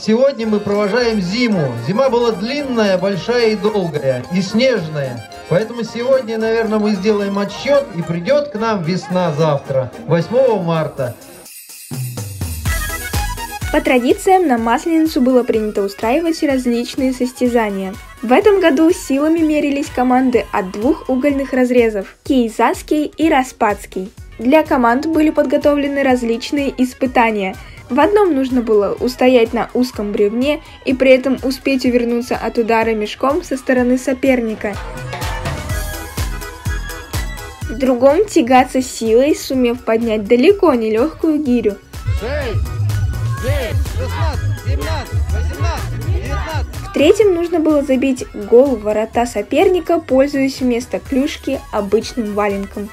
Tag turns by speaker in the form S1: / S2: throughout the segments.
S1: Сегодня мы провожаем зиму. Зима была длинная, большая и долгая, и снежная. Поэтому сегодня, наверное, мы сделаем отсчет, и придет к нам весна завтра, 8 марта.
S2: По традициям на Масленицу было принято устраивать различные состязания. В этом году силами мерились команды от двух угольных разрезов – Кейзасский и Распадский. Для команд были подготовлены различные испытания. В одном нужно было устоять на узком бревне и при этом успеть увернуться от удара мешком со стороны соперника. В другом тягаться силой, сумев поднять далеко не легкую гирю. 6, 9, 16, 17, 18, 19. В третьем нужно было забить гол в ворота соперника, пользуясь вместо клюшки обычным валенком.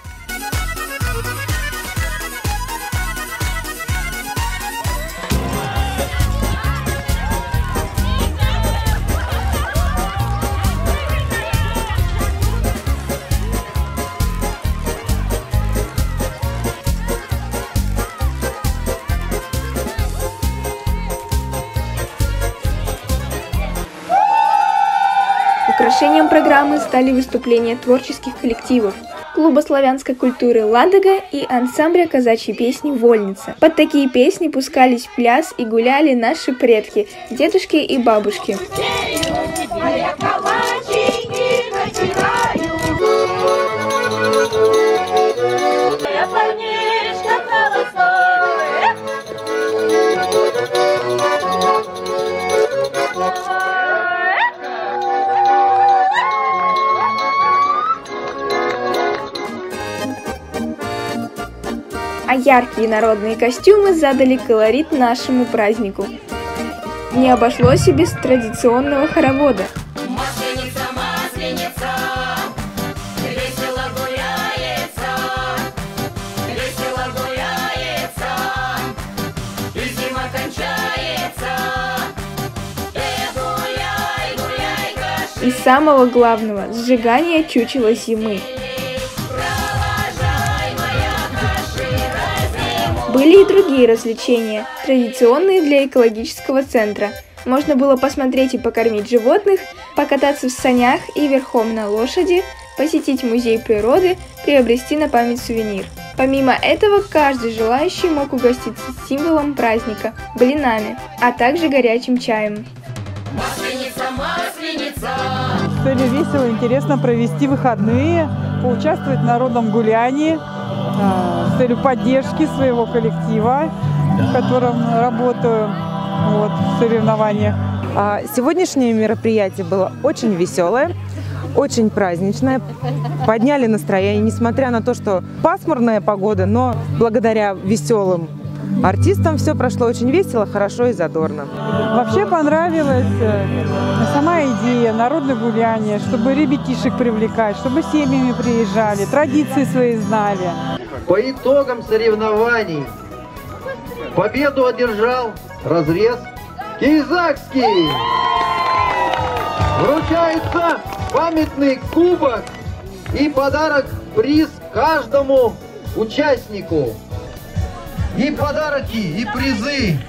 S2: Украшением программы стали выступления творческих коллективов, клуба славянской культуры «Ладога» и ансамбля казачьей песни «Вольница». Под такие песни пускались в пляс и гуляли наши предки, дедушки и бабушки. А яркие народные костюмы задали колорит нашему празднику. Не обошлось и без традиционного хоровода. Масленица, масленица, весело гуляется, весело гуляется, и зима кончается. гуляй, гуляй, И самого главного – сжигание чучела зимы. Были и другие развлечения, традиционные для экологического центра. Можно было посмотреть и покормить животных, покататься в санях и верхом на лошади, посетить музей природы, приобрести на память сувенир. Помимо этого, каждый желающий мог угоститься символом праздника – блинами, а также горячим чаем.
S3: Масленица, масленица! Целью весело, интересно провести выходные, поучаствовать в народном гулянии, а, целью поддержки своего коллектива, в котором работаю вот, в соревнованиях.
S4: А, сегодняшнее мероприятие было очень веселое, очень праздничное. Подняли настроение, несмотря на то, что пасмурная погода, но благодаря веселым артистам все прошло очень весело, хорошо и задорно.
S3: Вообще понравилась э, сама идея, народное гуляние, чтобы ребятишек привлекать, чтобы семьями приезжали, традиции свои знали.
S1: По итогам соревнований победу одержал разрез Кизакский. Вручается памятный кубок и подарок приз каждому участнику. И подарки, и призы.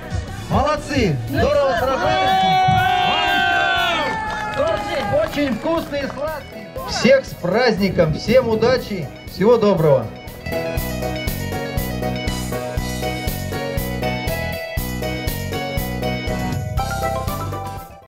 S1: Молодцы! Здорово сражались! Очень вкусный и сладкий! Всех с праздником, всем удачи, всего доброго!